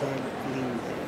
side leave.